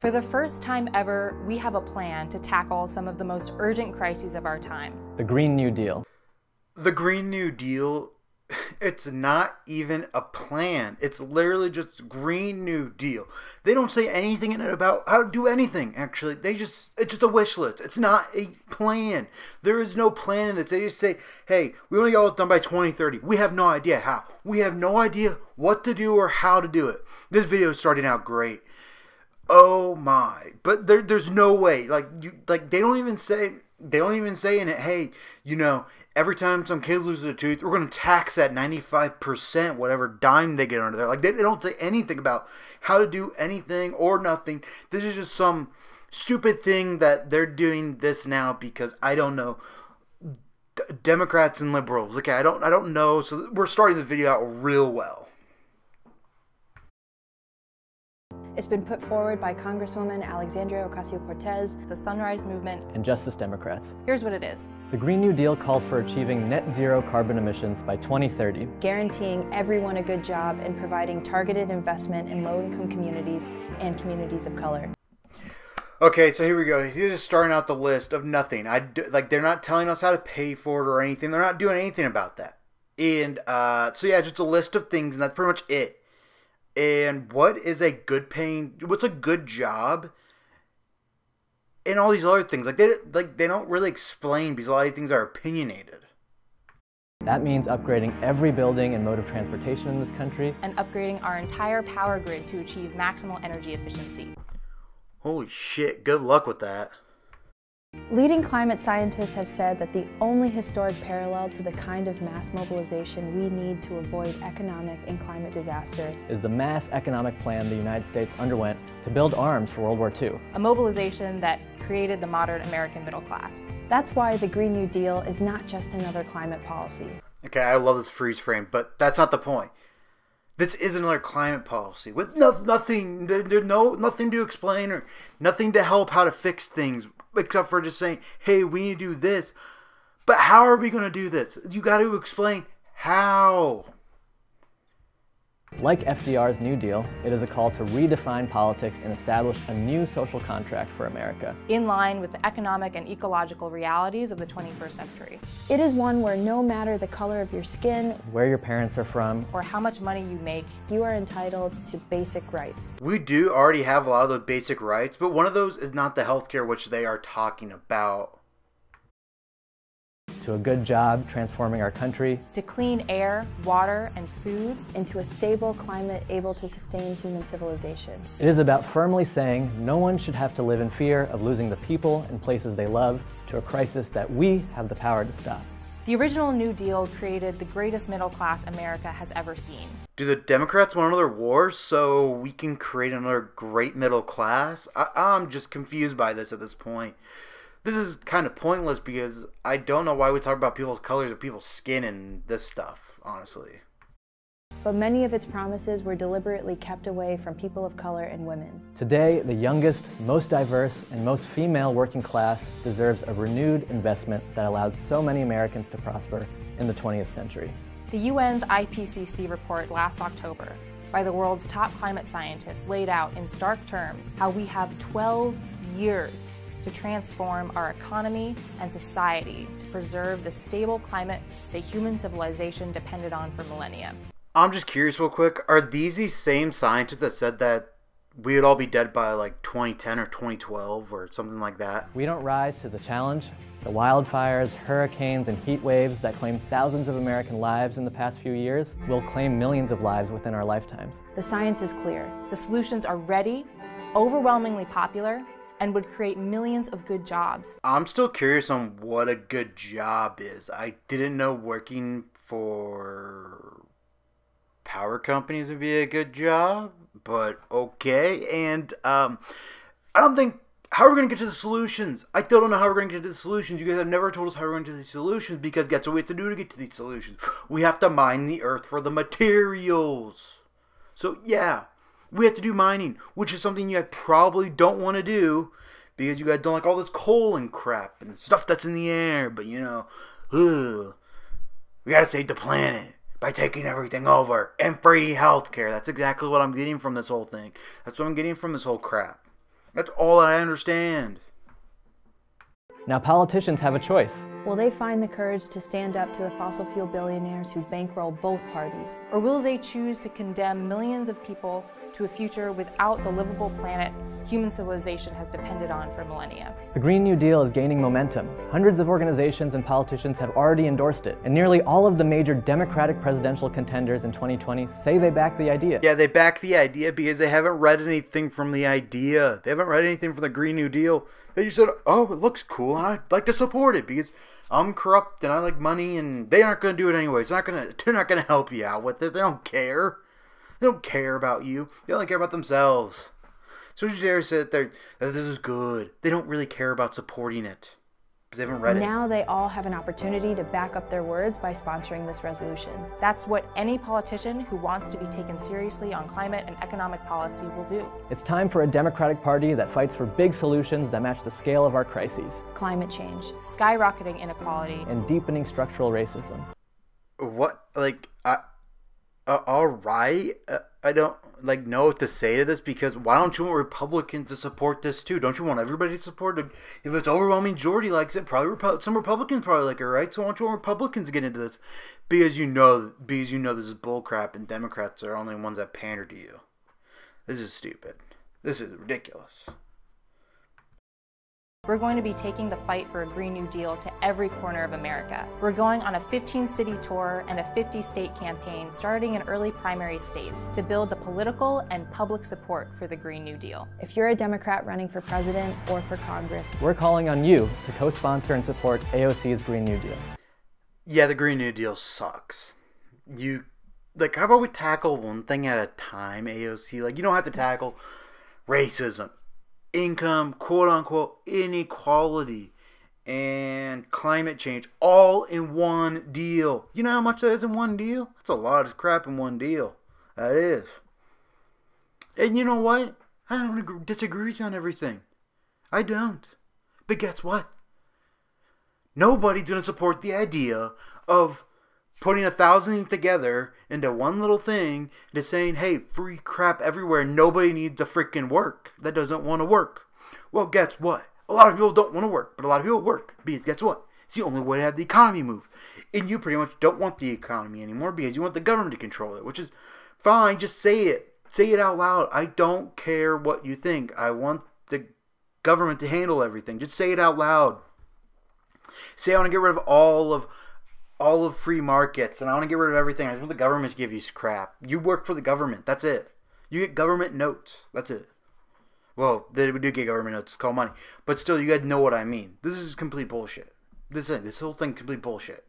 For the first time ever, we have a plan to tackle some of the most urgent crises of our time. The Green New Deal. The Green New Deal, it's not even a plan. It's literally just Green New Deal. They don't say anything in it about how to do anything, actually. They just, it's just a wish list. It's not a plan. There is no plan in this. They just say, hey, we want to get all done by 2030. We have no idea how. We have no idea what to do or how to do it. This video is starting out great oh my. But there, there's no way. Like you like they don't even say they don't even say in it hey you know every time some kids lose a tooth we're going to tax that 95% whatever dime they get under there. Like they, they don't say anything about how to do anything or nothing. This is just some stupid thing that they're doing this now because i don't know. D- democrats and liberals. Okay i don't i don't know. So we're starting the video out real well It's been put forward by Congresswoman Alexandria Ocasio-Cortez, The Sunrise Movement. and Justice Democrats. Here's what it is. The Green New Deal calls for achieving net zero carbon emissions by 2030. guaranteeing everyone a good job and providing targeted investment in low-income communities and communities of color. Okay, so here we go. He's just starting out the list of nothing. I do, like they're not telling us how to pay for it or anything. They're not doing anything about that. And uh, so yeah, just a list of things, and that's pretty much it. And what is a good paying? What's a good job? And all these other things, like they like they don't really explain because a lot of things are opinionated. That means upgrading every building and mode of transportation in this country. And upgrading our entire power grid to achieve maximal energy efficiency. Holy shit! Good luck with that. Leading climate scientists have said that the only historic parallel to the kind of mass mobilization we need to avoid economic and climate disaster Is the mass economic plan the United States underwent to build arms for World War II. A mobilization that created the modern American middle class. That's why the Green New Deal is not just another climate policy. Okay, I love this freeze frame, but that's not the point. This is another climate policy with no, nothing. There, there's no nothing to explain or nothing to help how to fix things except for just saying, "Hey, we need to do this." But how are we going to do this? You got to explain how. Like FDR's New Deal, it is a call to redefine politics and establish a new social contract for America. In line with the economic and ecological realities of the 21st century. It is one where no matter the color of your skin, Where your parents are from, Or how much money you make. you are entitled to basic rights. We do already have a lot of those basic rights, but one of those is not the healthcare which they are talking about. To a good job transforming our country, To clean air, water, and food. into a stable climate able to sustain human civilization. It is about firmly saying no one should have to live in fear of losing the people and places they love to a crisis that we have the power to stop. The original New Deal created the greatest middle class America has ever seen. Do the Democrats want another war so we can create another great middle class? I, I'm just confused by this at this point. This is kind of pointless because I don't know why we talk about people's colors or people's skin and this stuff, honestly. But many of its promises were deliberately kept away from people of color and women. Today, the youngest, most diverse, and most female working class deserves a renewed investment that allowed so many Americans to prosper in the 20th century. The UN's IPCC report last October by the world's top climate scientists laid out in stark terms how we have 12 years to transform our economy and society to preserve the stable climate that human civilization depended on for millennia. I'm just curious, real quick. Are these these same scientists that said that we would all be dead by like 2010 or 2012 or something like that? We don't rise to the challenge. The wildfires, hurricanes, and heat waves that claimed thousands of American lives in the past few years will claim millions of lives within our lifetimes. The science is clear. The solutions are ready, overwhelmingly popular, and would create millions of good jobs. I'm still curious on what a good job is. I didn't know working for power companies would be a good job, but okay. And um, I don't think how are we gonna get to the solutions? I still don't know how we're gonna get to the solutions. You guys have never told us how we're gonna get to these solutions because guess what we have to do to get to these solutions? We have to mine the earth for the materials. So yeah, we have to do mining, which is something you guys probably don't want to do because you guys don't like all this coal and crap and stuff that's in the air. But you know, ugh, we gotta save the planet by taking everything over and free healthcare. That's exactly what I'm getting from this whole thing. That's what I'm getting from this whole crap. That's all that I understand. Now, politicians have a choice. Will they find the courage to stand up to the fossil fuel billionaires who bankroll both parties? Or will they choose to condemn millions of people to a future without the livable planet human civilization has depended on for millennia? The Green New Deal is gaining momentum. Hundreds of organizations and politicians have already endorsed it, and nearly all of the major Democratic presidential contenders in 2020 say they back the idea. Yeah, they back the idea because they haven't read anything from the idea. They haven't read anything from the Green New Deal. They just said, oh, it looks cool, and I'd like to support it because I'm corrupt and I like money, and they aren't going to do it anyways. They're not going to. They're not going to help you out with it. They don't care. They don't care about you. They only care about themselves. So you dare sit that this is good. They don't really care about supporting it because they haven't read it. Now they all have an opportunity to back up their words by sponsoring this resolution. That's what any politician who wants to be taken seriously on climate and economic policy will do. It's time for a Democratic Party that fights for big solutions that match the scale of our crises Climate change. Skyrocketing inequality. and deepening structural racism. what like I uh, all right uh, I don't like know what to say to this because why don't you want Republicans to support this too? Don't you want everybody to support it? If it's overwhelming majority likes it, probably Repu- some Republicans probably like it, right? So why don't you want Republicans to get into this? Because you know because you know this is bullcrap and Democrats are only ones that pander to you. This is stupid. This is ridiculous. We're going to be taking the fight for a Green New Deal to every corner of America. We're going on a 15 city tour and a 50 state campaign starting in early primary states to build the political and public support for the Green New Deal. If you're a Democrat running for president or for Congress, We're calling on you to co sponsor and support AOC's Green New Deal. Yeah, the Green New Deal sucks. You like how about we tackle one thing at a time, AOC? Like you don't have to tackle racism, income, quote unquote, inequality, and climate change all in one deal. You know how much that is in one deal? That's a lot of crap in one deal. That is. And you know what? I don't agree, disagree with you on everything. I don't. But guess what? Nobody's going to support the idea of putting a thousand together into one little thing to saying, hey, free crap everywhere. Nobody needs to freaking work. That doesn't want to work. Well, guess what? A lot of people don't want to work, but a lot of people work because guess what? It's the only way to have the economy move. And you pretty much don't want the economy anymore because you want the government to control it, which is fine. Just say it. Say it out loud. I don't care what you think. I want the government to handle everything. Just say it out loud. Say I want to get rid of all of all of free markets and I want to get rid of everything. I just want the government to give you crap. You work for the government. That's it. You get government notes. That's it. Well, they we do get government notes. It's called money. But still, you guys know what I mean. This is complete bullshit. This is this whole thing complete bullshit.